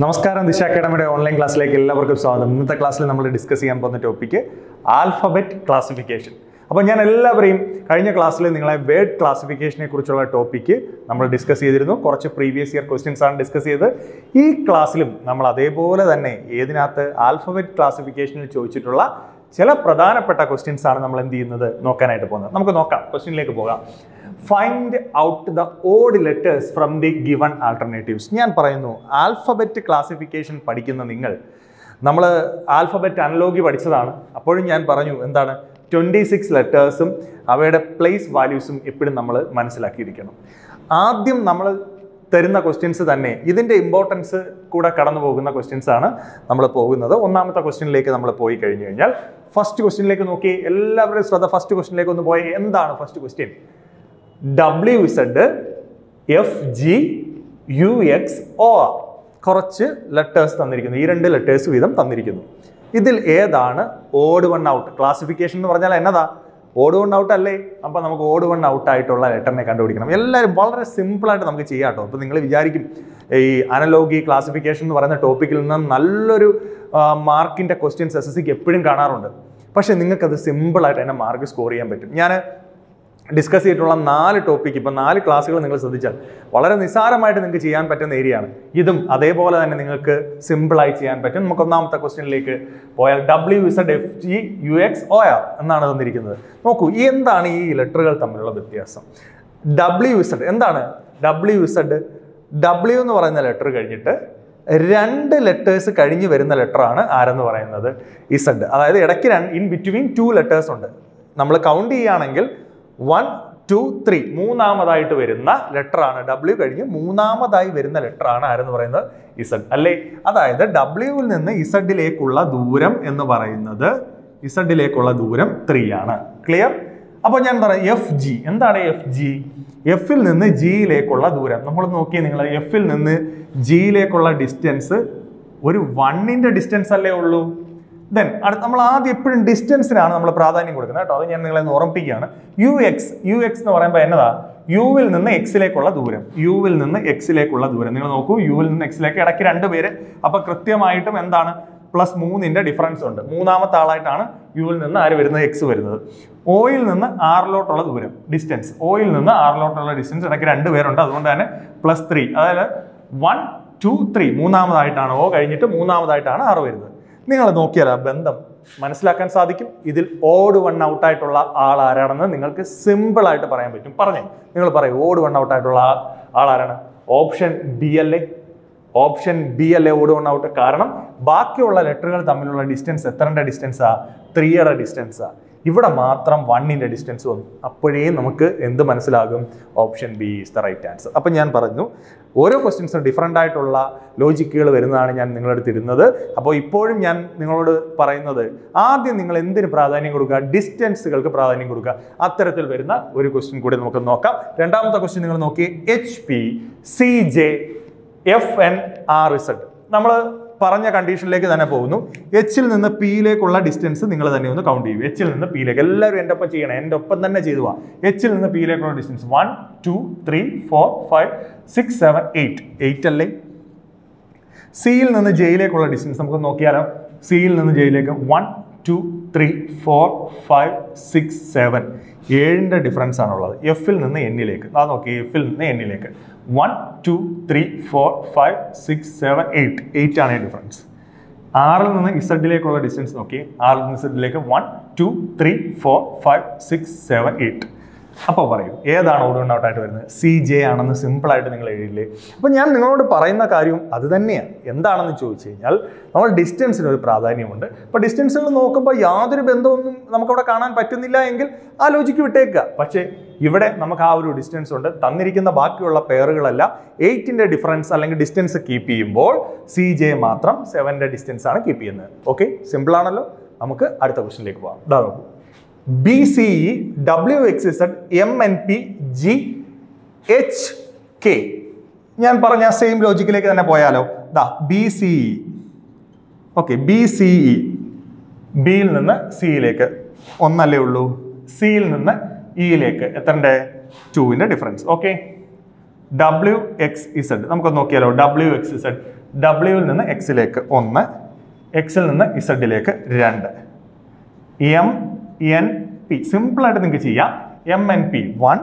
നമസ്കാരം ദിശ അക്കാഡമിയുടെ ഓൺലൈൻ ക്ലാസ്സിലേക്ക് എല്ലാവർക്കും സ്വാഗതം. ഇന്നത്തെ ക്ലാസ്സിൽ നമ്മൾ ഡിസ്കസ് ചെയ്യാൻ പോകുന്ന ടോപ്പിക്ക് ആൽഫബറ്റ് ക്ലാസിഫിക്കേഷൻ അപ്പോൾ ഞാൻ എല്ലാവരെയും കഴിഞ്ഞ ക്ലാസ്സിൽ നിങ്ങളെ വേർഡ് ക്ലാസിഫിക്കേഷനെ കുറിച്ചുള്ള ടോപ്പിക്ക് നമ്മൾ ഡിസ്കസ് ചെയ്തിരുന്നു. കുറച്ച് പ്രീവിയസ് ഇയർ ക്വസ്റ്റ്യൻസ് ആണ് ഡിസ്കസ് ചെയ്തത്. ഈ ക്ലാസ്സിലും നമ്മൾ അതേപോലെ തന്നെ ഏതിനകത്ത് ആൽഫബറ്റ് ക്ലാസിഫിക്കേഷനിൽ ചോദിച്ചിട്ടുള്ള ചില പ്രധാനപ്പെട്ട ക്വസ്റ്റ്യൻസ് ആണ് നമ്മൾ എന്ത് ചെയ്യുന്നത്? നോക്കാനായിട്ട് പോകുന്നത്. നമുക്ക് നോക്കാം. ക്വസ്റ്റ്യനിലേക്ക് പോകാം. Find out the odd letters from the given alternatives ഞാൻ പറയുന്നു ആൽഫബറ്റ് ക്ലാസിഫിക്കേഷൻ പഠിക്കുന്ന നിങ്ങൾ നമ്മൾ ആൽഫബറ്റ് അനലോഗി പഠിച്ചതാണ്. അപ്പോഴും ഞാൻ പറഞ്ഞു എന്താണ്? ട്വന്റി സിക്സ് ലെറ്റേഴ്സും അവയുടെ പ്ലേസ് വാല്യൂസും എപ്പോഴും നമ്മൾ മനസ്സിലാക്കിയിരിക്കണം. ആദ്യം നമ്മൾ തരുന്ന ക്വസ്റ്റ്യൻസ് തന്നെ. ഇതിന്റെ ഇമ്പോർട്ടൻസ് കൂടെ കടന്നു പോകുന്ന ക്വസ്റ്റ്യൻസ് ആണ് നമ്മൾ പോകുന്നത്. ഒന്നാമത്തെ ക്വസ്റ്റ്യനിലേക്ക് നമ്മൾ പോയി കഴിഞ്ഞു കഴിഞ്ഞാൽ ഫസ്റ്റ് ക്വസ്റ്റ്യനിലേക്ക് നോക്കി. എല്ലാവരുടെയും ശ്രദ്ധ ഫസ്റ്റ് ക്വസ്റ്റ്യനിലേക്ക് ഒന്ന് പോയി. എന്താണ് first question W Z F G U X O കുറച്ച് ലെറ്റേഴ്സ് തന്നിരിക്കുന്നു. ഈ രണ്ട് ലെറ്റേഴ്സ് വീതം തന്നിരിക്കുന്നു. ഇതിൽ ഏതാണ് ഓഡ് വൺ ഔട്ട് ക്ലാസിഫിക്കേഷൻ എന്ന് പറഞ്ഞാൽ എന്നതാ? ഓഡ് വൺ ഔട്ട് അല്ലേ? അപ്പം നമുക്ക് ഓട് വൺ ഔട്ട് ആയിട്ടുള്ള ലെറ്ററിനെ കണ്ടുപിടിക്കണം. എല്ലാവരും വളരെ സിമ്പിളായിട്ട് നമുക്ക് ചെയ്യാം കേട്ടോ. അപ്പോൾ നിങ്ങൾ വിചാരിക്കും ഈ അനലോഗി ക്ലാസിഫിക്കേഷൻ എന്ന് പറയുന്ന ടോപ്പിക്കിൽ നിന്ന് നല്ലൊരു മാർക്കിന്റെ ക്വസ്റ്റ്യൻസ് എസ് എസ് സിക്ക് എപ്പോഴും കാണാറുണ്ട്. പക്ഷേ നിങ്ങൾക്കത് സിമ്പിളായിട്ട് തന്നെ മാർക്ക് സ്കോർ ചെയ്യാൻ പറ്റും. ഞാൻ ഡിസ്കസ് ചെയ്തിട്ടുള്ള നാല് ടോപ്പിക് ഇപ്പം നാല് ക്ലാസ്സുകൾ നിങ്ങൾ ശ്രദ്ധിച്ചാൽ വളരെ നിസ്സാരമായിട്ട് നിങ്ങൾക്ക് ചെയ്യാൻ പറ്റുന്ന ഏരിയയാണ് ഇതും അതേപോലെ തന്നെ നിങ്ങൾക്ക് സിമ്പിളായി ചെയ്യാൻ പറ്റും. നമുക്ക് ഒന്നാമത്തെ ക്വസ്റ്റ്യനിലേക്ക് പോയാൽ W Z F G U X O R എന്നാണ് തന്നിരിക്കുന്നത്. നോക്കൂ ഈ എന്താണ് ഈ ലെറ്ററുകൾ തമ്മിലുള്ള വ്യത്യാസം? ഡബ്ല്യു ഇസഡ് എന്താണ്? ഡബ്ല്യു ഇസഡ് ഡബ്ല്യു എന്ന് പറയുന്ന ലെറ്റർ കഴിഞ്ഞിട്ട് രണ്ട് ലെറ്റേഴ്സ് കഴിഞ്ഞ് വരുന്ന ലെറ്ററാണ് ആരെന്ന് പറയുന്നത്? ഇസഡ് അതായത് ഇടയ്ക്ക് ഇൻ ബിറ്റ്വീൻ ടു ലെറ്റേഴ്സ് ഉണ്ട്. നമ്മൾ കൗണ്ട് ചെയ്യുകയാണെങ്കിൽ വൺ ടു ത്രീ മൂന്നാമതായിട്ട് വരുന്ന ലെറ്ററാണ് ഡബ്ല്യു കഴിഞ്ഞ് മൂന്നാമതായി വരുന്ന ലെറ്ററാണ് ആരെന്ന് പറയുന്നത്? ഇസഡ് അല്ലേ? അതായത് ഡബ്ല്യുവിൽ നിന്ന് ഇസഡിലേക്കുള്ള ദൂരം എന്ന് പറയുന്നത് ഇസഡിലേക്കുള്ള ദൂരം ത്രീ ആണ്. ക്ലിയർ അപ്പോൾ ഞാൻ പറയാം എഫ് ജി എന്താണ് എഫ് ജി എഫിൽ നിന്ന് ജിയിലേക്കുള്ള ദൂരം. നമ്മൾ നോക്കി നിങ്ങൾ എഫിൽ നിന്ന് ജിയിലേക്കുള്ള ഡിസ്റ്റൻസ് ഒരു വണ്ണിന്റെ ഡിസ്റ്റൻസ് അല്ലേ ഉള്ളൂ? ദെൻ അടുത്ത് നമ്മൾ ആദ്യം എപ്പോഴും ഡിസ്റ്റൻസിനാണ് നമ്മൾ പ്രാധാന്യം കൊടുക്കുന്നത് കേട്ടോ. അത് ഞാൻ നിങ്ങളെ ഓർമ്മിപ്പിക്കുകയാണ്. യു എക്സ് യു എക്സ് എന്ന് പറയുമ്പോൾ എന്നതാ? യുവിൽ നിന്ന് എക്സിലേക്കുള്ള ദൂരം. യുവിൽ നിന്ന് എക്സിലേക്കുള്ള ദൂരം. നിങ്ങൾ നോക്കൂ യുവിൽ നിന്ന് എക്സിലേക്ക് ഇടയ്ക്ക് രണ്ട് പേര്. അപ്പോൾ കൃത്യമായിട്ടും എന്താണ്? പ്ലസ് മൂന്നിന്റെ ഡിഫറൻസ് ഉണ്ട്. മൂന്നാമത്തെ ആളായിട്ടാണ് യുവിൽ നിന്ന് ആര് വരുന്നത്? എക്സ് വരുന്നത്. ഓയിൽ നിന്ന് ആറിലോട്ടുള്ള ദൂരം ഡിസ്റ്റൻസ് ഓയിൽ നിന്ന് ആറിലോട്ടുള്ള ഡിസ്റ്റൻസ് ഇടയ്ക്ക് രണ്ട് പേരുണ്ട്. അതുകൊണ്ട് തന്നെ പ്ലസ് ത്രീ അതായത് വൺ ടു ത്രീ മൂന്നാമതായിട്ടാണ് ഓ കഴിഞ്ഞിട്ട് മൂന്നാമതായിട്ടാണ് ആറ് വരുന്നത്. നിങ്ങൾ നോക്കിയാൽ ആ ബന്ധം മനസ്സിലാക്കാൻ സാധിക്കും. ഇതിൽ ഓട് വൺ ഔട്ടായിട്ടുള്ള ആൾ ആരാണെന്ന് നിങ്ങൾക്ക് സിമ്പിൾ ആയിട്ട് പറയാൻ പറ്റും. പറഞ്ഞേ നിങ്ങൾ പറയും ഓട് വൺ ഔട്ടായിട്ടുള്ള ആൾ ആരാണ്? ഓപ്ഷൻ ബി അല്ലേ? ഓപ്ഷൻ ബി അല്ലേ ഓട് വൺ ഔട്ട്? കാരണം ബാക്കിയുള്ള ലെറ്ററുകൾ തമ്മിലുള്ള ഡിസ്റ്റൻസ് എത്രണ്ട ഡിസ്റ്റൻസാ ത്രീയുടെ ഡിസ്റ്റൻസാ ഇവിടെ മാത്രം വണ്ണിന്റെ ഡിസ്റ്റൻസ് വന്നു. അപ്പോഴേ നമുക്ക് എന്ത് മനസ്സിലാകും? Option B is the right answer അപ്പം ഞാൻ പറഞ്ഞു ഓരോ ക്വസ്റ്റ്യൻസും ഡിഫറന്റ് ആയിട്ടുള്ള ലോജിക്കുകൾ വരുന്നതാണ് ഞാൻ നിങ്ങളടുത്ത് ഇരുന്നത് അപ്പോൾ ഇപ്പോഴും ഞാൻ നിങ്ങളോട് പറയുന്നത് ആദ്യം നിങ്ങൾ എന്തിന് പ്രാധാന്യം കൊടുക്കുക? ഡിസ്റ്റൻസുകൾക്ക് പ്രാധാന്യം കൊടുക്കുക. അത്തരത്തിൽ വരുന്ന ഒരു ക്വസ്റ്റ്യൻ കൂടി നമുക്ക് നോക്കാം. രണ്ടാമത്തെ ക്വസ്റ്റ്യൻ നിങ്ങൾ നോക്കി H P C J F N R Z നമ്മൾ പറഞ്ഞ കണ്ടീഷനിലേക്ക് തന്നെ പോകുന്നു. എച്ചിൽ നിന്ന് പിയിലേക്കുള്ള ഡിസ്റ്റൻസ് നിങ്ങൾ തന്നെ ഒന്ന് കൗണ്ട് ചെയ്യും എച്ചിൽ നിന്ന് പിയിലേക്ക് എല്ലാവരും എന്റെ ഒപ്പം ചെയ്യണം. എന്റെ ഒപ്പം തന്നെ ചെയ്തു എച്ചിൽ നിന്ന് പിയിലേക്കുള്ള distance one two three four five six seven eight eight അല്ലേ? സിയിൽ നിന്ന് ജയിലേക്കുള്ള ഡിസ്റ്റൻസ് നമുക്ക് നോക്കിയാലോ. സിയിൽ നിന്ന് ജയിലേക്ക് one two three four five six seven. ഏഴിന്റെ ഡിഫറൻസ് ആണുള്ളത്. എഫിൽ നിന്ന് എന്നിലേക്ക് അത് നോക്കി എഫിൽ നിന്ന് എന്നിലേക്ക് one two three four five six seven eight eight ആണ് ഡിഫറൻസ് ആറിൽ നിന്ന് ഇസഡിലേക്കുള്ള ഡിസ്റ്റൻസ് നോക്കി. ആറിൽ നിന്ന് ഇസഡിലേക്ക് one two three four five six seven eight അപ്പോൾ പറയൂ ഏതാണ് ഓട് ഔട്ട് ഔട്ടായിട്ട് വരുന്നത്? സി ജെ ആണെന്ന് സിമ്പിളായിട്ട് നിങ്ങൾ എഴുതില്ലേ അപ്പോൾ ഞാൻ നിങ്ങളോട് പറയുന്ന കാര്യം അത് തന്നെയാണ്. എന്താണെന്ന് ചോദിച്ചു കഴിഞ്ഞാൽ നമ്മൾ ഡിസ്റ്റൻസിന് ഒരു പ്രാധാന്യമുണ്ട്. അപ്പോൾ ഡിസ്റ്റൻസിൽ നോക്കുമ്പോൾ യാതൊരു ബന്ധമൊന്നും നമുക്കവിടെ കാണാൻ പറ്റുന്നില്ല എങ്കിൽ ആ ലോജിക്ക് വിട്ടേക്കുക. പക്ഷേ ഇവിടെ നമുക്ക് ആ ഒരു ഡിസ്റ്റൻസ് ഉണ്ട്. തന്നിരിക്കുന്ന ബാക്കിയുള്ള പേറുകളെല്ലാം എയ്റ്റിന്റെ ഡിഫറൻസ് അല്ലെങ്കിൽ ഡിസ്റ്റൻസ് കീപ്പ് ചെയ്യുമ്പോൾ സി ജെ മാത്രം സെവന്റെ ആണ് കീപ്പ് ചെയ്യുന്നത്. ഓക്കെ സിമ്പിളാണല്ലോ നമുക്ക് അടുത്ത ക്വസ്റ്റിനിലേക്ക് പോകാം ഇതാ നോക്കൂ. B C E W X Z M N P G H K ഞാൻ പറഞ്ഞ സെയിം ലോജിക്കിലേക്ക് തന്നെ പോയാലോ. ദാ B C E okay B C E ബിയിൽ നിന്ന് സിയിലേക്ക് ഒന്നല്ലേ ഉള്ളൂ. സിയിൽ നിന്ന് ഇയിലേക്ക് എത്രണ്ട്? ടുവിന്റെ difference okay W X Z നമുക്കൊന്ന് നോക്കിയാലോ. ഡബ്ല്യു എക്സ് ഇസഡ് ഡബ്ല്യുവിൽ നിന്ന് എക്സിലേക്ക് ഒന്ന്. എക്സിൽ നിന്ന് ഇസഡിലേക്ക് രണ്ട്. എം എൻ പി സിമ്പിളായിട്ട് നിങ്ങൾക്ക് ചെയ്യാം. എം എൻ പി വൺ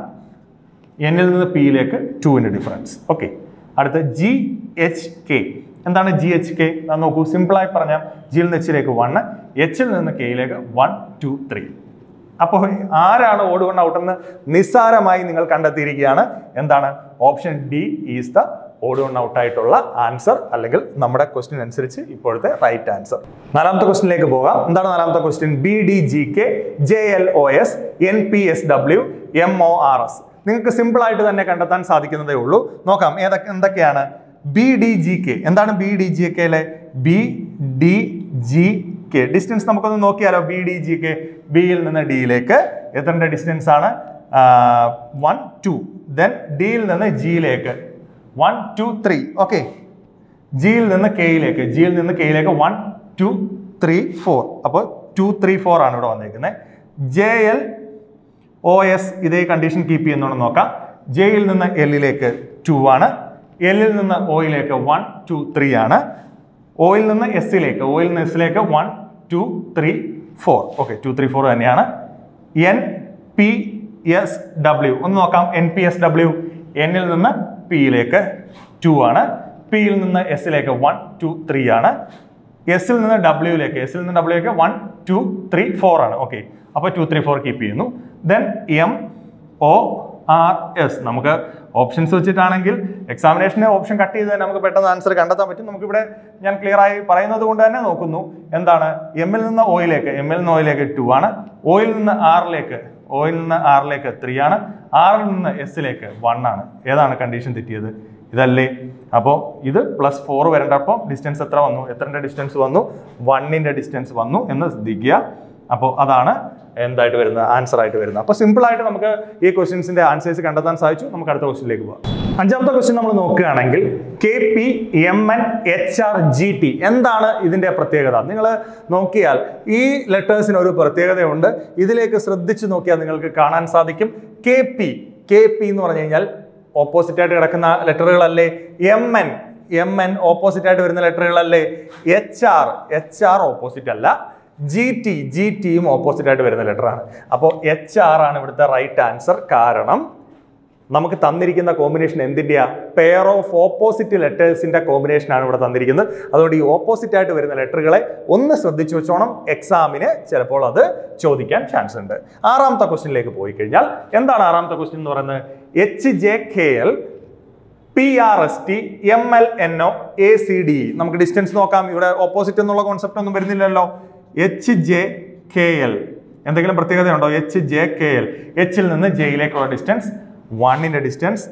എന്നിൽ നിന്ന് പിയിലേക്ക് ടുവിന്റെ ഡിഫറൻസ് ഓക്കെ അടുത്ത ജി എച്ച് കെ എന്താണ് ജി എച്ച് കെ നോക്കൂ. സിമ്പിളായി പറഞ്ഞാൽ ജിയിൽ നിന്ന് എച്ചിലേക്ക് വൺ എച്ചിൽ നിന്ന് കെയിലേക്ക് വൺ ടു ത്രീ അപ്പോൾ ആരാണ് ഓട് വൺ ഔട്ട് എന്ന് നിസ്സാരമായി നിങ്ങൾ കണ്ടെത്തിയിരിക്കുകയാണ്. എന്താണ്? Option D is the odd one out ആയിട്ടുള്ള ആൻസർ അല്ലെങ്കിൽ നമ്മുടെ ക്വസ്റ്റ്യൻ അനുസരിച്ച് ഇപ്പോഴത്തെ റൈറ്റ് ആൻസർ നാലാമത്തെ ക്വസ്റ്റ്യനിലേക്ക് പോകാം. എന്താണ് നാലാമത്തെ question B D G K J L O S N P S W M O R S നിങ്ങൾക്ക് സിമ്പിൾ ആയിട്ട് തന്നെ കണ്ടെത്താൻ സാധിക്കുന്നതേ ഉള്ളൂ. നോക്കാം ഏതൊക്കെ എന്തൊക്കെയാണ്? ബി ഡി ജി കെ എന്താണ് ബി ഡി ജി കെയിലെ B D G K distance നമുക്കൊന്ന് നോക്കിയാലോ. ബി ഡി ജി കെ ബിയിൽ നിന്ന് ഡിയിലേക്ക് എത്ര ഡിസ്റ്റൻസ് ആണ്? വൺ ടു ദെൻ ഡിയിൽ നിന്ന് ജിയിലേക്ക് വൺ ടു ത്രീ ഓക്കെ ജിയിൽ നിന്ന് കെയിലേക്ക് ജിയിൽ നിന്ന് കെയിലേക്ക് വൺ ടു ത്രീ ഫോർ അപ്പോൾ ടു ത്രീ ഫോർ ആണ് ഇവിടെ വന്നിരിക്കുന്നത് ജെ എൽ ഒ എസ് ഇതേ കണ്ടീഷൻ കീപ്പ് ചെയ്യുന്നോണ്ട് നോക്കാം. ജെയിൽ നിന്ന് എല്ലിലേക്ക് ടു ആണ്. എല്ലിൽ നിന്ന് ഒയിലേക്ക് വൺ ടു ത്രീ ആണ്. ഒയിൽ നിന്ന് എസ്സിലേക്ക് ഒയിൽ നിന്ന് എസ്സിലേക്ക് one two three four okay two three four തന്നെയാണ്. എൻ പി എസ് ഡബ്ല്യു ഒന്ന് നോക്കാം. എൻ പി എസ് ഡബ്ല്യു എന്നിൽ നിന്ന് പിയിലേക്ക് ടു ആണ്. പിയിൽ നിന്ന് എസ്സിലേക്ക് വൺ ടു ത്രീ ആണ്. എസിൽ നിന്ന് ഡബ്ല്യൂയിലേക്ക് എസിൽ നിന്ന് ഡബ്ല്യൂയിലേക്ക് വൺ ടു ത്രീ ഫോർ ആണ്. ഓക്കെ അപ്പോൾ ടു ത്രീ ഫോർ കീപ്പ് ചെയ്യുന്നു. Then M O R S നമുക്ക് ഓപ്ഷൻസ് വെച്ചിട്ടാണെങ്കിൽ എക്സാമിനേഷനെ ഓപ്ഷൻ കട്ട് ചെയ്ത് തന്നെ നമുക്ക് പെട്ടെന്ന് ആൻസർ കണ്ടെത്താൻ പറ്റും. നമുക്കിവിടെ ഞാൻ ക്ലിയർ ആയി പറയുന്നത് കൊണ്ട് തന്നെ നോക്കുന്നു. എന്താണ്? എമ്മിൽ നിന്ന് ഓയിലേക്ക് എമ്മിൽ നിന്ന് ഓയിലേക്ക് ടു ആണ്. ഓയിൽ നിന്ന് ആറിലേക്ക് ഓയിൽ നിന്ന് ആറിലേക്ക് ത്രീ ആണ്. ആറിൽ നിന്ന് എസിലേക്ക് വൺ ആണ്. ഏതാണ് കണ്ടീഷൻ തെറ്റിയത്? ഇതല്ലേ? അപ്പോൾ ഇത് പ്ലസ് ഫോർ വരേണ്ടപ്പം ഡിസ്റ്റൻസ് എത്ര വന്നു? എത്രന്റെ ഡിസ്റ്റൻസ് വന്നു? വണ്ണിന്റെ ഡിസ്റ്റൻസ് വന്നു എന്ന് ശ്രദ്ധിക്കുക. അപ്പോൾ അതാണ് എന്തായിട്ട് വരുന്നത് ആൻസർ ആയിട്ട് വരുന്നത്. അപ്പോൾ സിമ്പിൾ ആയിട്ട് നമുക്ക് ഈ ക്വസ്റ്റ്യൻസിന്റെ ആൻസേഴ്സ് കണ്ടെത്താൻ സാധിച്ചു. നമുക്ക് അടുത്ത ക്വസ്റ്റ്യനിലേക്ക് പോകാം അഞ്ചാമത്തെ ക്വസ്റ്റ്യൻ നമ്മൾ നോക്കുകയാണെങ്കിൽ K P M N H R G T എന്താണ് ഇതിന്റെ പ്രത്യേകത? നിങ്ങൾ നോക്കിയാൽ ഈ ലെറ്റേഴ്സിന് ഒരു പ്രത്യേകതയുണ്ട്. ഇതിലേക്ക് ശ്രദ്ധിച്ചു നോക്കിയാൽ നിങ്ങൾക്ക് കാണാൻ സാധിക്കും. കെ പി കെ പി എന്ന് പറഞ്ഞു കഴിഞ്ഞാൽ ഓപ്പോസിറ്റ് ആയിട്ട് കിടക്കുന്ന ലെറ്ററുകളല്ലേ M N M N opposite ആയിട്ട് വരുന്ന ലെറ്ററുകളല്ലേ H R H R opposite അല്ല. ജി ടി ജി ടിയും ഓപ്പോസിറ്റ് ആയിട്ട് വരുന്ന ലെറ്ററാണ് അപ്പോൾ എച്ച് ആർ ആണ് ഇവിടുത്തെ റൈറ്റ് ആൻസർ കാരണം നമുക്ക് തന്നിരിക്കുന്ന കോമ്പിനേഷൻ എന്തിന്റെയാ പെയർ ഓഫ് ഓപ്പോസിറ്റ് ലെറ്റേഴ്സിന്റെ കോമ്പിനേഷൻ ആണ് ഇവിടെ തന്നിരിക്കുന്നത്. അതുകൊണ്ട് ഈ ഓപ്പോസിറ്റ് ആയിട്ട് വരുന്ന ലെറ്ററുകളെ ഒന്ന് ശ്രദ്ധിച്ചു വെച്ചോണം. എക്സാമിന് ചിലപ്പോൾ അത് ചോദിക്കാൻ ചാൻസ് ഉണ്ട്. ആറാമത്തെ ക്വസ്റ്റിനിലേക്ക് പോയി കഴിഞ്ഞാൽ എന്താണ് ആറാമത്തെ ക്വസ്റ്റ്യൻ എന്ന് പറയുന്നത്? H J K L P R S T M L N O A C D നമുക്ക് ഡിസ്റ്റൻസ് നോക്കാം. ഇവിടെ ഓപ്പോസിറ്റ് എന്നുള്ള കോൺസെപ്റ്റ് ഒന്നും വരുന്നില്ലല്ലോ. എച്ച് ജെ കെ എൽ എന്തെങ്കിലും പ്രത്യേകതയുണ്ടോ? എച്ച് ജെ കെ എൽ എച്ചിൽ നിന്ന് ജെയിലേക്കുള്ള ഡിസ്റ്റൻസ് വണ്ണിന്റെ ഡിസ്റ്റൻസ്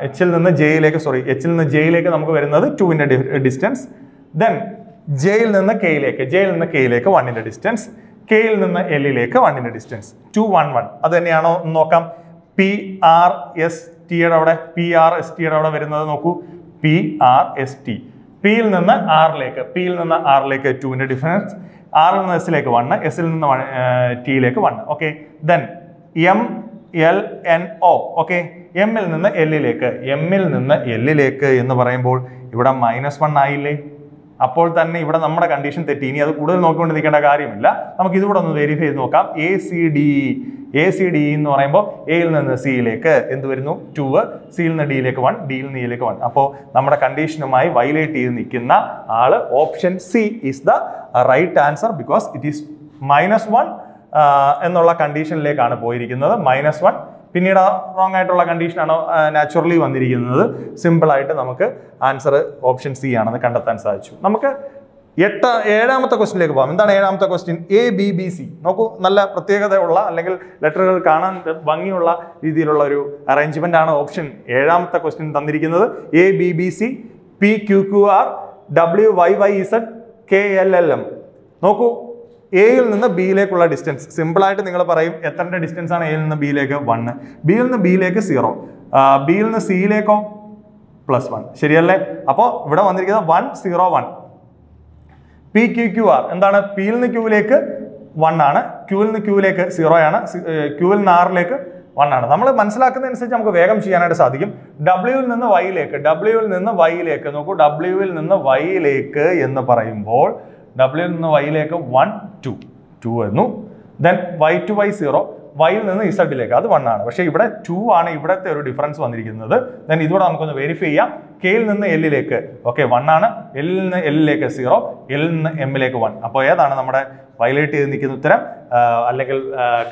എച്ചിൽ നിന്ന് ജെയിലേക്ക് സോറി എച്ചിൽ നിന്ന് ജെയിലേക്ക് നമുക്ക് വരുന്നത് ടുവിന്റെ ഡിസ്റ്റൻസ് ദെൻ ജെയിൽ നിന്ന് കെയിലേക്ക് ജെയിൽ നിന്ന് കെയിലേക്ക് വണ്ണിന്റെ ഡിസ്റ്റൻസ് കെയിൽ നിന്ന് എല്ലിലേക്ക് വണ്ണിന്റെ ഡിസ്റ്റൻസ് ടു വൺ വൺ അത് തന്നെയാണോ? എന്ന് നോക്കാം. പി ആർ എസ് ടിയുടെ അവിടെ പി ആർ എസ് ടിയുടെ അവിടെ വരുന്നത് നോക്കൂ. പി ആർ എസ് ടി പിയിൽ നിന്ന് ആറിലേക്ക് പിയിൽ നിന്ന് ആറിലേക്ക് ടുവിന്റെ ഡിഫറൻസ് ആറിൽ നിന്ന് എസിലേക്ക് വണ്ണ് എസിൽ നിന്ന് ടിയിലേക്ക് one okay then M L N O okay എമ്മിൽ നിന്ന് എല്ലിലേക്ക് എമ്മിൽ നിന്ന് എല്ലിലേക്ക് എന്ന് പറയുമ്പോൾ ഇവിടെ മൈനസ് വൺ ആയില്ലേ? അപ്പോൾ തന്നെ ഇവിടെ നമ്മുടെ കണ്ടീഷൻ തെറ്റി. ഇനി അത് കൂടുതൽ നോക്കിക്കൊണ്ട് നിൽക്കേണ്ട കാര്യമില്ല. നമുക്ക് ഇതുകൂടെ ഒന്ന് വെരിഫൈ ചെയ്ത് നോക്കാം. A C D A C D എന്ന് പറയുമ്പോൾ എയിൽ നിന്ന് സിയിലേക്ക് എന്ത് വരുന്നു? ടു സിയിൽ നിന്ന് ഡിയിലേക്ക് വൺ ഡിയിൽ നിന്ന് ഇയിലേക്ക് വൺ അപ്പോൾ നമ്മുടെ കണ്ടീഷനുമായി വയലേറ്റ് ചെയ്ത് നിൽക്കുന്ന ആൾ option C is the right answer because it is minus one എന്നുള്ള കണ്ടീഷനിലേക്കാണ് പോയിരിക്കുന്നത്. മൈനസ് വൺ പിന്നീട് റോങ് ആയിട്ടുള്ള കണ്ടീഷനാണ് നാച്ചുറലി വന്നിരിക്കുന്നത്? സിമ്പിളായിട്ട് നമുക്ക് ആൻസർ ഓപ്ഷൻ സി ആണെന്ന് കണ്ടെത്താൻ സാധിച്ചു. നമുക്ക് എട്ട് ഏഴാമത്തെ ക്വസ്റ്റിനിലേക്ക് പോകാം. എന്താണ് ഏഴാമത്തെ question A B B C നോക്കൂ നല്ല പ്രത്യേകതയുള്ള അല്ലെങ്കിൽ ലെറ്ററുകൾ കാണാൻ ഭംഗിയുള്ള രീതിയിലുള്ള ഒരു അറേഞ്ച്മെന്റ് ആണ് ഓപ്ഷൻ ഏഴാമത്തെ ക്വസ്റ്റ്യൻ തന്നിരിക്കുന്നത് A B B C P Q Q R W Y Y Z K L L M നോക്കൂ എയിൽ നിന്ന് ബിയിലേക്കുള്ള ഡിസ്റ്റൻസ് സിമ്പിളായിട്ട് നിങ്ങൾ പറയും എത്രന്റെ ഡിസ്റ്റൻസ് ആണ് എയിൽ നിന്ന് ബിയിലേക്ക് വണ്ണ് ബിയിൽ നിന്ന് ബിയിലേക്ക് സീറോ ബിയിൽ നിന്ന് സിയിലേക്കോ പ്ലസ് വൺ ശരിയല്ലേ? അപ്പോൾ ഇവിടെ വന്നിരിക്കുന്നത് one zero one P Q Q R എന്താണ്? പിയിൽ നിന്ന് ക്യൂവിലേക്ക് വൺ ആണ്. ക്യൂവിൽ നിന്ന് ക്യൂവിലേക്ക് സീറോ ആണ്. ക്യൂവിൽ നിന്ന് ആറിലേക്ക് വൺ ആണ്. നമ്മൾ മനസ്സിലാക്കുന്നതനുസരിച്ച് നമുക്ക് വേഗം ചെയ്യാനായിട്ട് സാധിക്കും. ഡബ്ല്യുവിൽ നിന്ന് വൈയിലേക്ക് ഡബ്ല്യുവിൽ നിന്ന് വൈയിലേക്ക് നോക്കൂ ഡബ്ല്യുവിൽ നിന്ന് വൈയിലേക്ക് എന്ന് പറയുമ്പോൾ ഡബ്ല്യുവിൽ നിന്ന് വൈയിലേക്ക് വൺ ടു ടു എന്നു. Then Y two Y zero വൈയിൽ നിന്ന് ഇസഡിലേക്ക് അത് വൺ ആണ്. പക്ഷേ ഇവിടെ ടു ആണ് ഇവിടത്തെ ഒരു ഡിഫറൻസ് വന്നിരിക്കുന്നത്. ദെൻ ഇതോടെ നമുക്കൊന്ന് വെരിഫൈ ചെയ്യാം. കെയിൽ നിന്ന് എല്ലിലേക്ക് ഓക്കെ വൺ ആണ്. എല്ലിൽ നിന്ന് എല്ലിലേക്ക് സീറോ എല്ലിൽ നിന്ന് എമ്മിലേക്ക് വൺ അപ്പോൾ ഏതാണ് നമ്മുടെ വയലേറ്റ് ചെയ്ത് നിൽക്കുന്ന ഉത്തരം? അല്ലെങ്കിൽ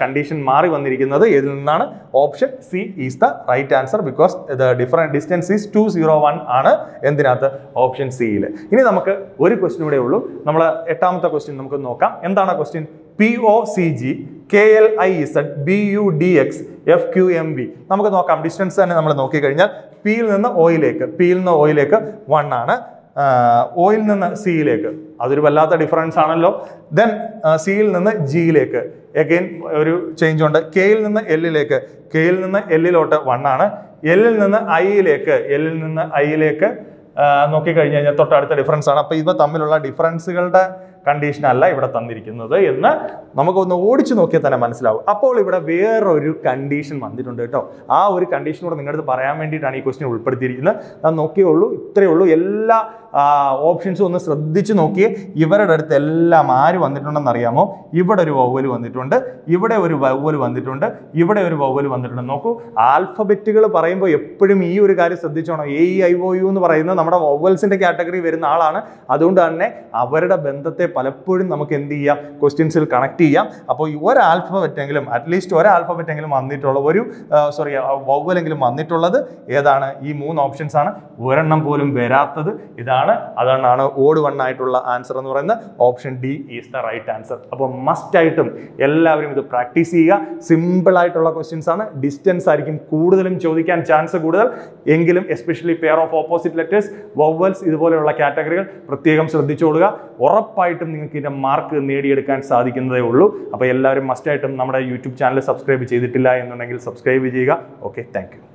കണ്ടീഷൻ മാറി വന്നിരിക്കുന്നത് ഇതിൽ നിന്നാണ്? Option C is the right answer because the different distance is two zero one ആണ് എന്തിനകത്ത്? ഓപ്ഷൻ സിയിൽ ഇനി നമുക്ക് ഒരു ക്വസ്റ്റ്യൻ കൂടെ ഉള്ളൂ. നമ്മൾ എട്ടാമത്തെ ക്വസ്റ്റ്യൻ നമുക്ക് നോക്കാം. എന്താണ് question P O C G K L I Z B U D X F Q M V നമുക്ക് നോക്കാം. ഡിസ്റ്റൻസ് തന്നെ നമ്മൾ നോക്കിക്കഴിഞ്ഞാൽ പിയിൽ നിന്ന് ഓയിലേക്ക് പിയിൽ നിന്ന് ഓയിലേക്ക് വൺ ആണ്. ഓയിൽ നിന്ന് സിയിലേക്ക് അതൊരു വല്ലാത്ത ഡിഫറൻസ് ആണല്ലോ. ദെൻ സിയിൽ നിന്ന് ജിയിലേക്ക് എഗെയിൻ ഒരു ചേഞ്ച് ഉണ്ട്. കെയിൽ നിന്ന് എല്ലിലേക്ക് കെയിൽ നിന്ന് എല്ലിലോട്ട് വൺ ആണ്. എല്ലിൽ നിന്ന് ഐയിലേക്ക് എല്ലിൽ നിന്ന് ഐയിലേക്ക് നോക്കിക്കഴിഞ്ഞ് കഴിഞ്ഞാൽ തൊട്ടടുത്ത ഡിഫറൻസ് ആണ്. അപ്പോൾ ഇവ തമ്മിലുള്ള ഡിഫറൻസുകളുടെ കണ്ടീഷൻ അല്ല ഇവിടെ തന്നിരിക്കുന്നത് എന്ന് നമുക്കൊന്ന് ഓടിച്ചു നോക്കിയാൽ തന്നെ മനസ്സിലാവും. അപ്പോൾ ഇവിടെ വേറൊരു കണ്ടീഷൻ വന്നിട്ടുണ്ട് കേട്ടോ. ആ ഒരു കണ്ടീഷനോട് നിങ്ങളുടെ അടുത്ത് പറയാൻ വേണ്ടിയിട്ടാണ് ഈ ക്വസ്റ്റ്യൻ ഉൾപ്പെടുത്തിയിരിക്കുന്നത്. ഞാൻ നോക്കിയേ ഉള്ളൂ ഇത്രയേ ഉള്ളൂ. എല്ലാ ഓപ്ഷൻസും ഒന്ന് ശ്രദ്ധിച്ച് നോക്കിയേ. ഇവരുടെ അടുത്ത് എല്ലാം ആര് വന്നിട്ടുണ്ടെന്ന് അറിയാമോ? ഇവിടെ ഒരു വവ്വൽ വന്നിട്ടുണ്ട് ഇവിടെ ഒരു വവ്വൽ വന്നിട്ടുണ്ട് ഇവിടെ ഒരു വവ്വൽ വന്നിട്ടുണ്ട്. നോക്കൂ ആൽഫബറ്റുകൾ പറയുമ്പോൾ എപ്പോഴും ഈ ഒരു കാര്യം ശ്രദ്ധിച്ചോണം. എ ഐ ഒ യു എന്ന് പറയുന്നത് നമ്മുടെ വവ്വൽസിന്റെ കാറ്റഗറി വരുന്ന ആളാണ്. അതുകൊണ്ട് തന്നെ അവരുടെ ബന്ധത്തെ പലപ്പോഴും നമുക്ക് എന്ത് ചെയ്യാം? ക്വസ്റ്റ്യൻസിൽ കണക്ട് ചെയ്യാം. അപ്പോൾ ഈ ഒരു ആൽഫബറ്റെങ്കിലും അറ്റ്ലീസ്റ്റ് ഒരു ആൽഫബറ്റെങ്കിലും വന്നിട്ടുള്ള ഒരു സോറി വവ്വലെങ്കിലും വന്നിട്ടുള്ളത് ഏതാണ്? ഈ മൂന്ന് ഓപ്ഷൻസ് ആണ്. ഒരെണ്ണം പോലും വരാത്തത് ഇതാണ്. അതുകൊണ്ടാണ് ഓട് വൺ ആയിട്ടുള്ള ആൻസർ എന്ന് പറയുന്നത്. Option D is the right answer അപ്പോൾ മസ്റ്റ് ആയിട്ടും എല്ലാവരും ഇത് പ്രാക്ടീസ് ചെയ്യുക. സിമ്പിൾ ആയിട്ടുള്ള ക്വസ്റ്റ്യൻസ് ആണ്. ഡിസ്റ്റൻസ് ആയിരിക്കും കൂടുതലും ചോദിക്കാൻ ചാൻസ് കൂടുതൽ. എങ്കിലും especially pair of opposite letters vowels ഇതുപോലെയുള്ള കാറ്റഗറികൾ പ്രത്യേകം ശ്രദ്ധിച്ചോളുക. ഉറപ്പായിട്ടും നിങ്ങൾക്ക് ഇതിന്റെ മാർക്ക് നേടിയെടുക്കാൻ സാധിക്കുന്നതേ ഉള്ളൂ. അപ്പോൾ എല്ലാവരും മസ്റ്റായിട്ടും നമ്മുടെ യൂട്യൂബ് ചാനൽ സബ്സ്ക്രൈബ് ചെയ്തിട്ടില്ല എന്നുണ്ടെങ്കിൽ സബ്സ്ക്രൈബ് ചെയ്യുക. Okay thank